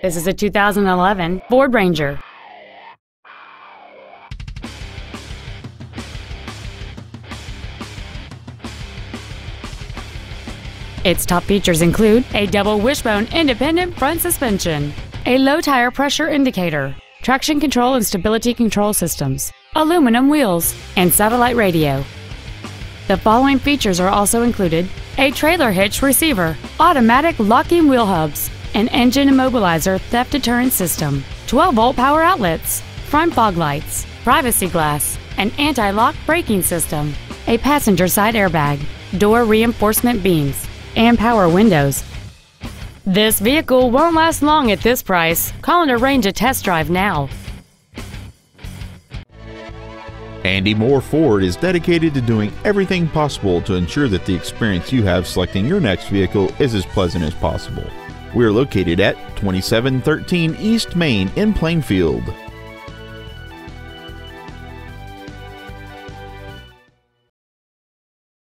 This is a 2011 Ford Ranger. Its top features include a double wishbone independent front suspension, a low tire pressure indicator, traction control and stability control systems, aluminum wheels, and satellite radio. The following features are also included a trailer hitch receiver, automatic locking wheel hubs, an engine immobilizer theft deterrent system, 12 volt power outlets, front fog lights, privacy glass, an anti lock braking system, a passenger side airbag, door reinforcement beams, and power windows. This vehicle won't last long at this price. Call and arrange a test drive now. Andy Mohr Ford is dedicated to doing everything possible to ensure that the experience you have selecting your next vehicle is as pleasant as possible. We are located at 2713 East Main in Plainfield.